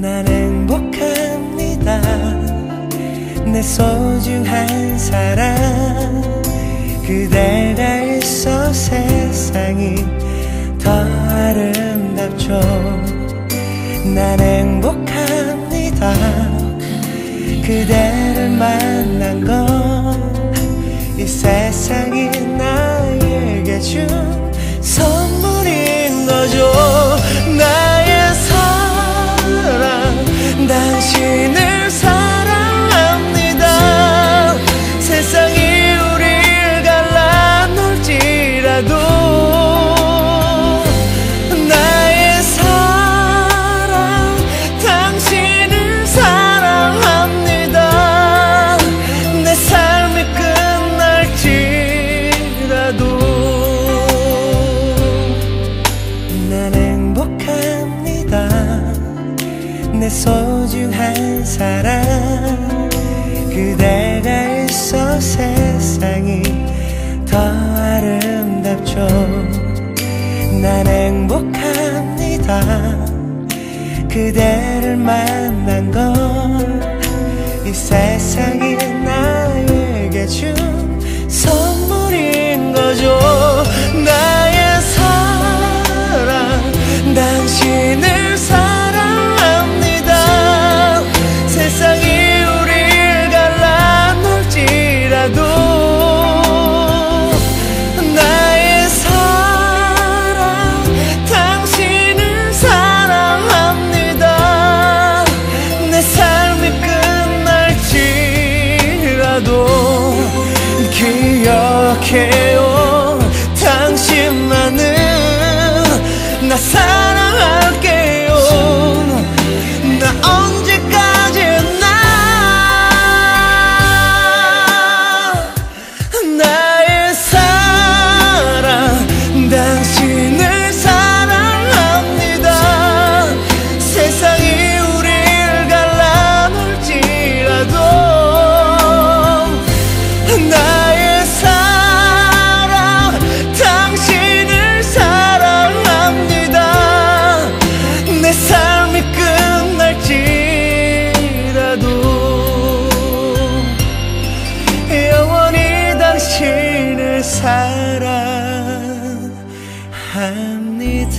난 행복합니다. 내 소중한 사랑 그대가 있어 세상이 더 아름답죠. 난 행복합니다. 그대를 만난 건 이 세상이 나에게 준 나의 사랑, 당신을 사랑합니다. 내 소중한 사랑 그대가 있어 세상이 더 난 행복합니다. 그대를 만난 건 기억해. 你在